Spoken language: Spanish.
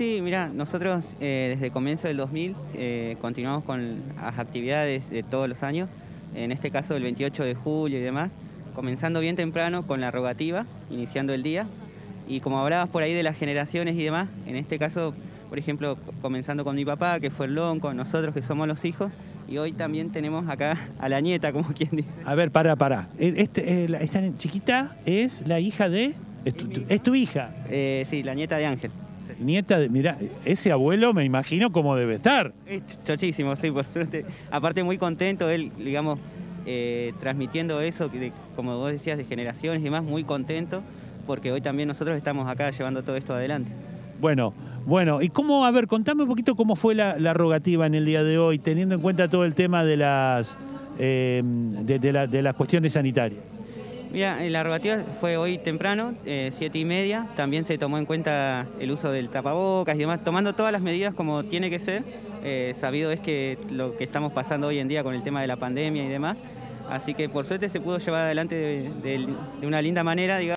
Sí, mira, nosotros eh, desde el comienzo del 2000 eh, continuamos con las actividades de todos los años, en este caso el 28 de julio y demás, comenzando bien temprano con la rogativa, iniciando el día, y como hablabas por ahí de las generaciones y demás, en este caso, por ejemplo, comenzando con mi papá, que fue el lonco, nosotros que somos los hijos, y hoy también tenemos acá a la nieta, como quien dice. A ver, para, para. Este, eh, esta chiquita es la hija de... Es tu, tu- es tu hija, Eh, sí, la nieta de Ángel. Nieta de... Mira, ese abuelo me imagino cómo debe estar. Es ch- chochísimo, sí, por suerte. Aparte muy contento, él, digamos, eh, transmitiendo eso, de- como vos decías, de generaciones y demás, muy contento, porque hoy también nosotros estamos acá llevando todo esto adelante. Bueno, bueno, y cómo, a ver, contame un poquito cómo fue la, la rogativa en el día de hoy, teniendo en cuenta todo el tema de las, eh, de, de la- de las cuestiones sanitarias. Mira, la rogativa fue hoy temprano, eh, siete y media, también se tomó en cuenta el uso del tapabocas y demás, tomando todas las medidas como tiene que ser. Eh, sabido es que lo que estamos pasando hoy en día con el tema de la pandemia y demás, así que por suerte se pudo llevar adelante de- de- de una linda manera, digamos.